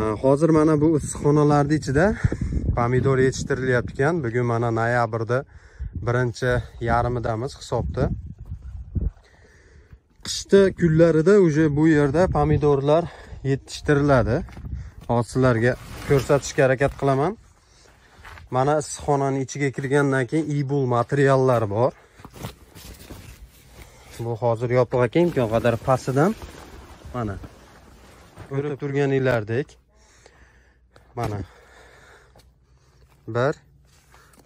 Э, hozir mana bu issiqxonalarni ichida pomidor yetishtirilyapti ekan bugun mana noyabrda birinchi yarmidamiz hisobda. Qishda kunlarida уже bu yerda pomidorlar yetishtiriladi. Hozir sizlarga ko'rsatishga harakat qilaman. Mana issiqxonani ichiga kirgandan keyin ibul materiallar bor. Bu hozir yopiq ekan imkon qadar pastidan mana ko'rib turganinglardek mana. Bir.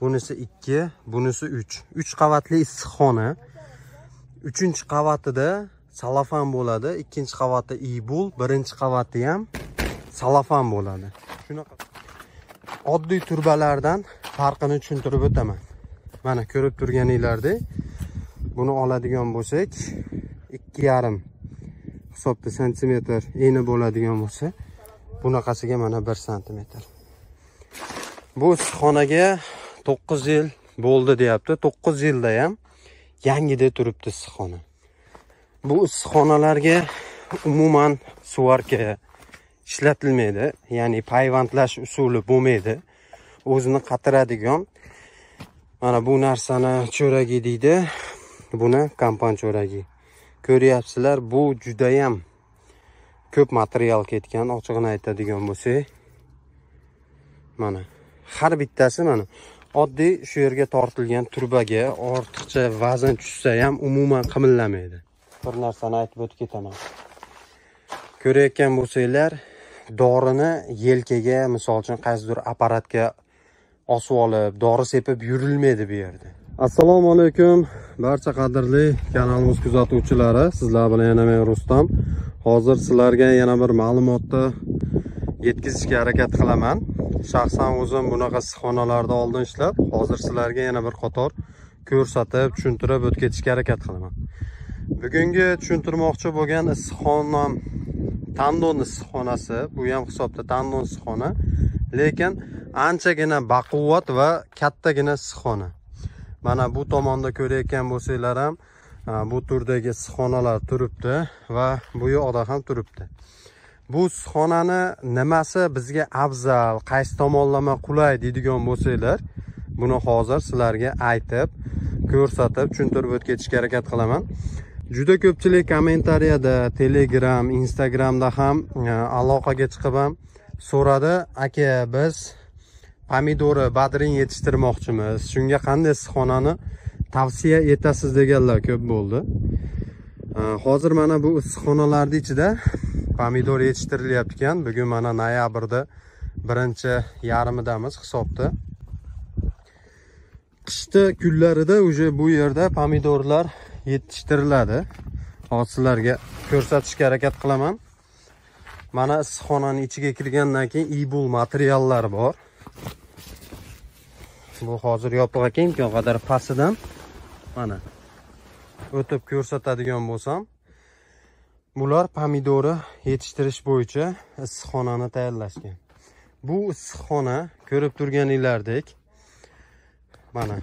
Bunisi ikki bunisi uch. Uch qavatli issiqxona. Uchinchi qavatida salafan bo'ladi ikkinchi qavatda ibul birinchi qavati ham salafan bo'ladi. Shunaqa. Oddiy turbalardan farqini tushuntirib o'taman. Mana ko'rib turganinglardek buni oladigan bo'lsak ikki yarim hisobda santimetr eni bo'ladigan bo'lsa bunaqasiga mana bir santimetr. Bu issiqxonaga to'qqiz yil bo'ldi deyapti. To'qqiz yilda ham yangidek turibdi issiqxona. Bu issiqxonalarga umuman suvarka ishlatilmaydi ya'ni payvandlash usuli bo'lmaydi. O'zini qatiradigan mana bu narsani cho'ragi deydi. Buni kompan cho'ragi. Ko'ryapsizlar bu judayam ko'p material ketgan ochig'ini aytadigan bo'lsak. Mana har bittasi mana oddiy shu yerga tortilgan turbaga ortiqcha vazn tushsa ham umuman qimillamaydi bir narsani aytib o'tib ketaman. Ko'rayotgan bo'lsanglar dorini yelkaga misol uchun qaysidir apparatga osib olib dori sepib yurilmaydi bu yerda. Assalomu alaykum. Barcha qadrli kanalimiz kuzatuvchilari sizlar bilan yana men rustam. Hozir sizlarga yana bir ma'lumotni yetkazishga harakat qilaman. Shaxsan o'zim bunaqa issiqxonalarda oldin ishlab hozir sizlarga yana bir qator ko'rsatib tushuntirib o'tib ketishga harakat qilaman. Bugungi tushuntirmoqchi bo'lgan issiqxonam tandon issiqxonasi bu ham hisobda tandon issiqxona lekin anchagina baquvvat va kattagina issiqxona. Mana bu tomonda ko'rayotgan bo'lsanglar ham bu turdagi issiqxonalar turibdi va bu yoqda ham turibdi. Bu issiqxonani nimasi bizga afzal qaysi tomonlama qulay deydigan bo'lsanglar buni hozir sizlarga aytib ko'rsatib tushuntirib o'tib ketishga harakat qilaman. Juda ko'pchilik kommentariyada telegram instagramda ham aloqaga chiqib ham so'radi aka biz pomidori badrin yetishtirmoqchimiz. Shunga qanday issiqxonani tavsiya etasiz deganlar ko'p bo'ldi. Hozir mana bu issiqxonalarni ichida pomidor yetishtirilyapti ekan bugun mana noyabrda birinchi yarmidamiz hisobda. Qishda kunlarida уже bu yerda pomidorlar yetishtiriladi. Hozir sizlarga ko'rsatishga harakat qilaman. Mana issiqxonani ichiga kirgandan keyin ibul materiallar bor. Bu hozir yopiq ekan imkon qadar pastidan mana o'tib ko'rsatadigan bo'lsam bular pomidori yetishtirish bo'yicha issiqxonani tayyorlashgan. Bu issiqxona ko'rib turganinglardek mana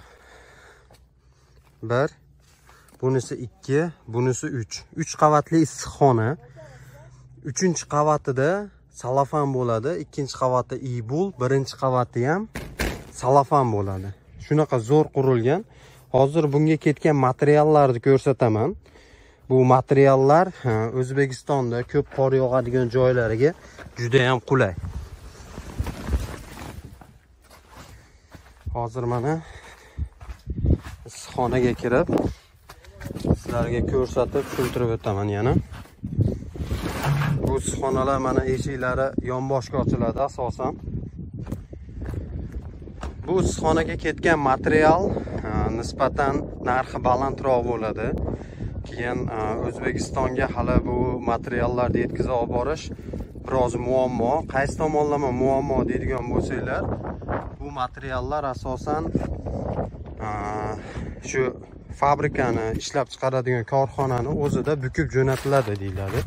bir bunisi ikki bunisi uch. Uch qavatli issiqxona. Uchinchi qavatida salafan bo'ladi ikkinchi qavatda ibul birinchi qavati ham salafan bo'ladi. Shunaqa zo'r qurilgan. Hozir bunga ketgan materiallarni ko'rsataman. Bu materiallar o'zbekistonda ko'p qor yog'adigan joylariga judayam qulay. Hozir mana issiqxonaga kirib sizlarga ko'rsatib tushuntirib o'taman yana. Bu issiqxonalar mana eshiklari yonboshga ochiladi asosan. Bu issiqxonaga ketgan material e, nisbatan narxi balandroq bo'ladi. Keyin e, o'zbekistonga hali bu materiallarni yetkazib olib borish biroz muammo. Qaysi tomonlama muammo deydigan bo'lsanglar bu materiallar asosan e, shu fabrikani ishlab chiqaradigan korxonani o'zida bukib jo'natiladi deyiladi.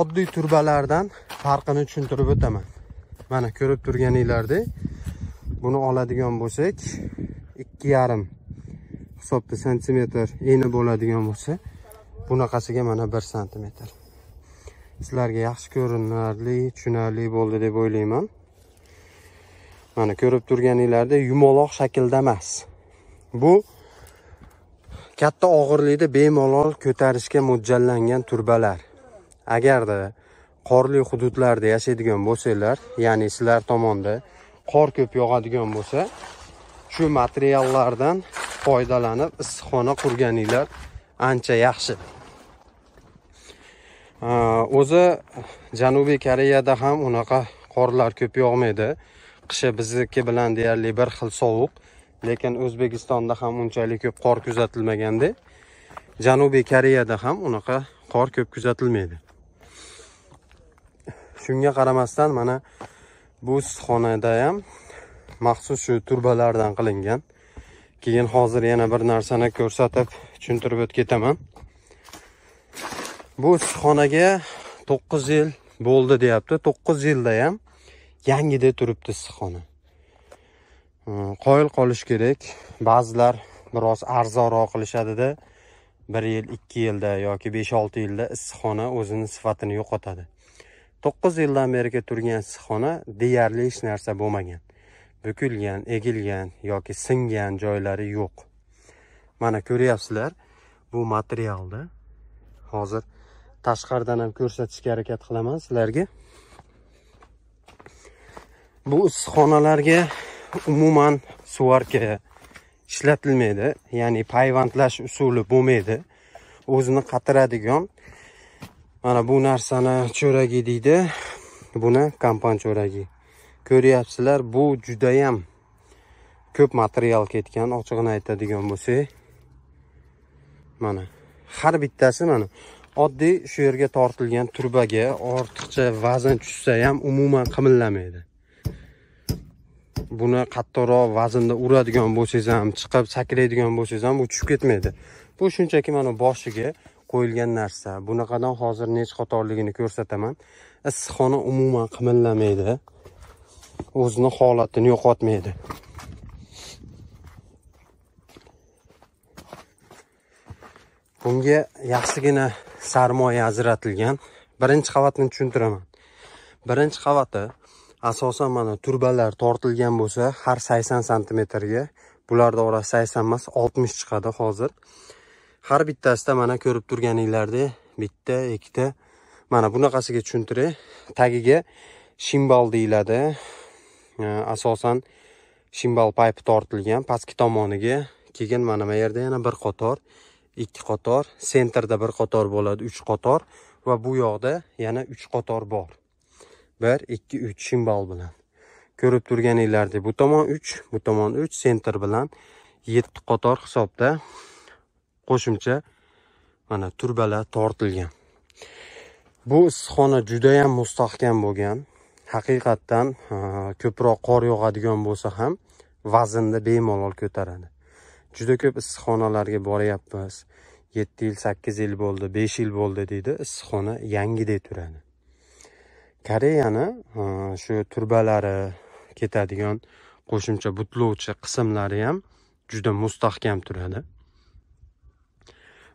Oddiy turbalardan farqini tushuntirib o'taman. Mana ko'rib turganinglardek buni oladigan bo'lsak ikki yarim hisobda santimetr eni bo'ladigan bo'lsa bunaqasiga mana bir santimetr sizlarga yaxshi ko'rinarli tushunarli bo'ldi deb o'ylayman. Mana ko'rib turganinglardek yumaloq shaklda emas. Bu katta og'irlikni bemalol ko'tarishga mo'ljallangan turbalar. Agarda qorli hududlarda yashaydigan bo'lsanglar ya'ni sizlar tomonda qor ko'p yog'adigan bo'lsa shu materiallardan foydalanib issiqxona qurganinglar ancha yaxshi. O'zi janubiy koreyada ham unaqa qorlar ko'p yog'maydi. Qishi bizniki bilan deyarli bir xil sovuq lekin o'zbekistonda ham unchalik ko'p qor kuzatilmaganda janubiy koreyada ham unaqa qor ko'p kuzatilmaydi. Shunga qaramasdan mana bu issiqxonada ham maxsus shu turbalardan qilingan. Keyin hozir yana bir narsani ko'rsatib tushuntirib o'tib ketaman bu issiqxonaga to'qqiz yil bo'ldi deyapti. To'qqiz yilda ham yangidek turibdi issiqxona hmm, qoyil qolish kerak. Ba'zilar biroz arzonroq qilishadida bir yil ikki yilda yoki besh olti yilda issiqxona o'zini sifatini yo'qotadi. To'qqiz yildan beri turgan issiqxona deyarli hech narsa bo'lmagan. Bukilgan egilgan yoki singan joylari yo'q. Mana ko'ryapsizlar bu materialni hozir tashqaridan ham ko'rsatishga harakat qilaman sizlarga. Bu issiqxonalarga umuman suvarka ishlatilmaydi ya'ni payvandlash usuli bo'lmaydi. O'zini qatiradigan mana bu narsani cho'ragi deydi. Buni kompan cho'ragi. Ko'ryapsizlar bu judayam ko'p material ketgan ochig'ini aytadigan bo'lsak. Mana har bittasi mana oddiy shu yerga tortilgan turbaga ortiqcha vazn tushsa ham umuman qimillamaydi buni qattiqroq vaznda uradigan bo'lsangiz ham chiqib sakraydigan bo'lsangiz ham u tushib ketmaydi. Bu shunchaki mana boshiga qo'yilgan narsa. Bunaqadan hozir necha qatorligini ko'rsataman. Issiqxona umuman qimillamaydi o'zini holatini yo'qotmaydi. Bunga yaxshigina sarmoya ajratilgan. Birinchi qavatni tushuntiraman. Birinchi qavati asosan mana turbalar tortilgan bo'lsa har 80 santimetrga bularni orasi 80 emas 60 chiqadi hozir. Har bittasida mana ko'rib turganinglardek bitta ikkita mana bunaqasiga tushuntiray tagiga shimbal deyiladi. Asosan shimbal paypi tortilgan pastki tomoniga keyin mana bu yerda yana bir qator ikki qator sentrda bir qator bo'ladi uch qator va bu yoqda yana uch qator bor. Bir ikki uch shimbal bilan. Ko'rib turganinglardek bu tomon uch bu tomon uch sentr bilan yetti qator hisobda qo'shimcha mana turbalar tortilgan. Bu issiqxona judayam mustahkam bo'lgan. Haqiqatdan ko'proq qor yog'adigan bo'lsa ham vaznni bemalol ko'taradi. Juda ko'p issiqxonalarga boryapmiz. Yetti yil sakkiz yil bo'ldi besh yil bo'ldi deydi issiqxona yangidek turadi. Koreyani shu turbalari ketadigan qo'shimcha butlovchi qismlari ham juda mustahkam turadi.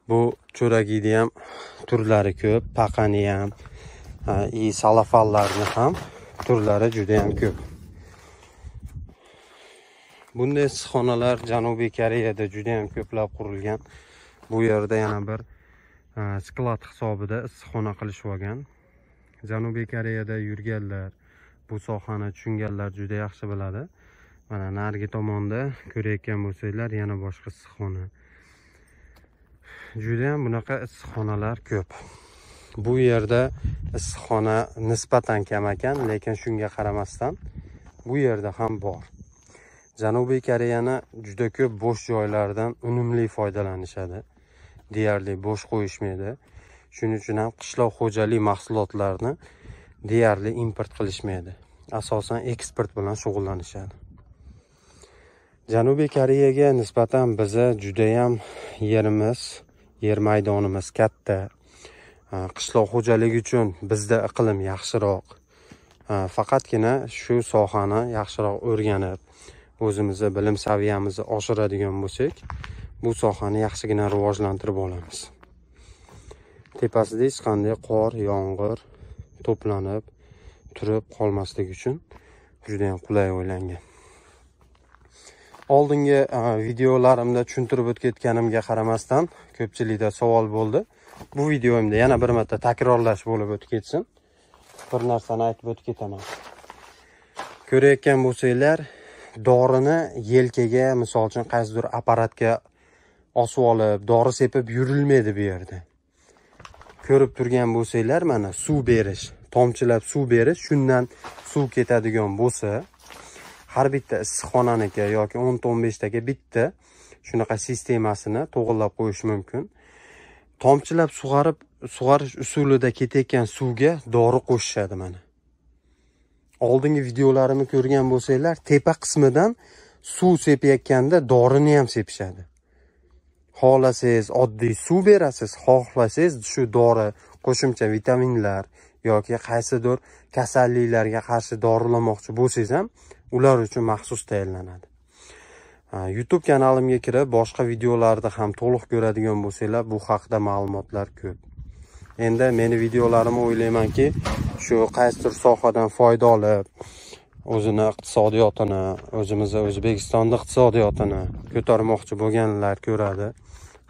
Bu cho'ragiyni ham turlari ko'p paqani ham и salafallarni ham turlari juda yam ko'p. Bunday issiqxonalar janubiy koreyada juda yam ko'plab qurilgan. Bu yerda yana bir sklad hisobida issiqxona qilishib olgan. Janubiy koreyada yurganlar bu sohani tushunganlar juda yaxshi biladi. Mana narigi tomonda ko'rayotgan bo'lsanglar yana boshqa issiqxona judayam bunaqa issiqxonalar ko'p. Bu yerda issiqxona nisbatan kam ekan lekin shunga qaramasdan bu yerda ham bor. Janubiy koreyani juda ko'p bo'sh joylardan unumli foydalanishadi. Deyarli bo'sh qo'yishmaydi. Shuning uchun ham qishloq xo'jalik mahsulotlarini deyarli import qilishmaydi. Asosan eksport bilan shug'ullanishadi. Janubiy koreyaga nisbatan biza judayam yerimiz yer maydonimiz katta. Qishloq xo'jaligi uchun bizda iqlim yaxshiroq. Faqatgina shu sohani yaxshiroq o'rganib o'zimizni bilim saviyamizni oshiradigan bo'lsak bu sohani yaxshigina rivojlantirib olamiz. Tepasida hech qanday qor yomg'ir to'planib turib qolmasligi uchun juda ham qulay o'ylangan. Oldingi e, videolarimda tushuntirib o'tib ketganimga qaramasdan ko'pchilikda savol bo'ldi. Bu videomda yana bir marta takrorlash bo'lib o'tib ketsin bir narsani aytib o'tib ketaman ko'rayotgan bo'lsanglar dorini yelkaga misol uchun qaysidir apparatga osib olib dori sepib yurilmaydi bu yerda. Ko'rib turgan bo'lsanglar mana suv berish tomchilab suv berish shundan suv ketadigan bo'lsa har bitta issiqxonaniki yoki o'nta o'n beshtaga bitta shunaqa sistemasini to'g'irlab qo'yish mumkin. Tomchilab sug'arib sug'arish usulida ketayotgan suvga dori qo'shishadi mana. Oldingi videolarimni ko'rgan bo'lsanglar tepa qismidan suv sepayotganda dorini ham sepishadi. Xohlasangiz oddiy suv berasiz xohlasangiz shu dori qo'shimcha vitaminlar yoki qaysidir kasalliklarga qarshi dorilamoqchi bo'lsangiz ham ular uchun maxsus tayyorlanadi. Youtube kanalimga kirib boshqa videolarni ham to'liq ko'radigan bo'lsanglar bu haqida ma'lumotlar ko'p. Endi meni videolarimni o'ylaymanki shu qaysidir sohadan foyda olib o'zini iqtisodiyotini o'zimizni o'zbekistonni iqtisodiyotini ko'tarmoqchi bo'lganlar ko'radi.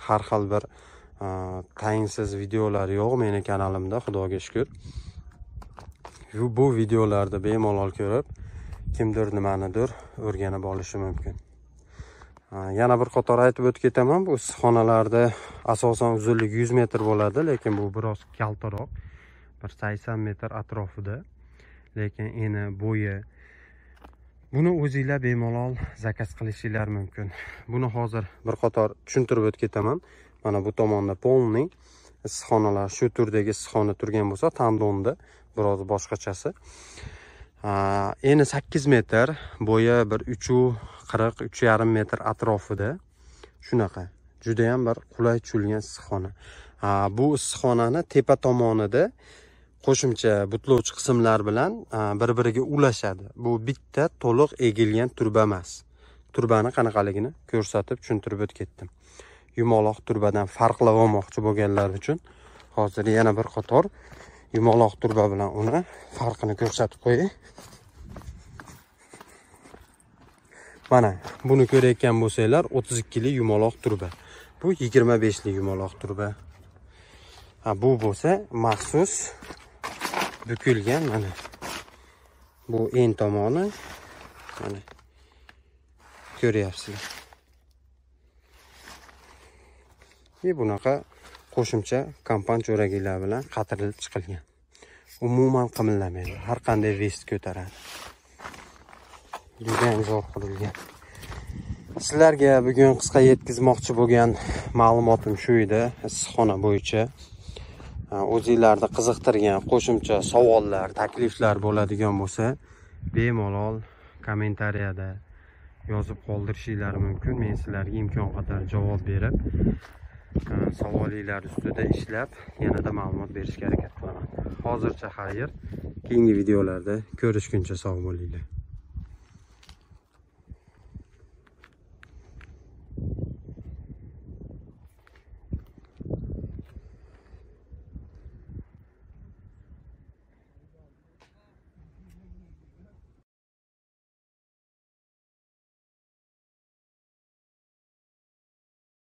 Har xil bir tayinsiz videolar yo'q meni kanalimda xudoga shukur bu videolarni bemalol ko'rib kimdir nimanidir o'rganib olishi mumkin. Yana bir qator aytib o'tib ketaman bu issiqxonalarda asosan uzunligi 100 metr bo'ladi lekin bu biroz kaltaroq bir 80 metr atrofida. Lekin eni bo'yi buni o'zinglar bemalol zakaz qilishinglar mumkin. Buni hozir bir qator tushuntirib o'tib ketaman. Mana bu tomonda полный issiqxonalar shu turdagi issiqxona turgan bo'lsa tandonda biroz boshqachasi. Eni 8 metr bo'yi bir 340 3,5 metr atrofida. Shunaqa. Judayam bir qulay tushilgan issiqxona. Bu issiqxonani tepa tomonida qo'shimcha butlovchi qismlar bilan bir biriga ulashadi. Bu bitta to'liq egilgan turba emas. Turbani qanaqaligini ko'rsatib tushuntirib o'tib ketdim. Yumaloq turbadan farqlab olmoqchi bo'lganlar uchun hozir yana bir qator yumaloq turba bilan uni farqini ko'rsatib qo'yay mana buni ko'rayotgan bo'lsanglar 32 li yumaloq turba. Bu 25 li yumaloq turba. Ha bu bo'lsa maxsus bukilgan mana. Bu en tomoni mana. Ko'ryapsizlar. И bunaqa qo'shimcha kompan jo'ragilar bilan qatirilib chiqilgan. Umuman qimillamaydi har qanday vest ko'taradi. Judayam zo'r qurilgan sizlarga bugun qisqa yetkazmoqchi bo'lgan ma'lumotim shu edi. Issiqxona bo'yicha e, o'zinglarni qiziqtirgan qo'shimcha savollar takliflar bo'ladigan bo'lsa bemalol kommentariyada yozib qoldirishinglar mumkin. Men sizlarga imkon qadar javob berib Э, savolinglar ustida ishlab yanada ma'lumot berishga harakat qilaman. Hozircha xayr keyingi videolarda ko'rishguncha sog' bo'linglar.